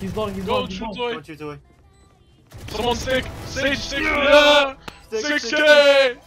He's long, he's Go, long, he's shoot long. away. Don't shoot away. Someone stick. Sage stick. Yeah. Stick, stick, 6k.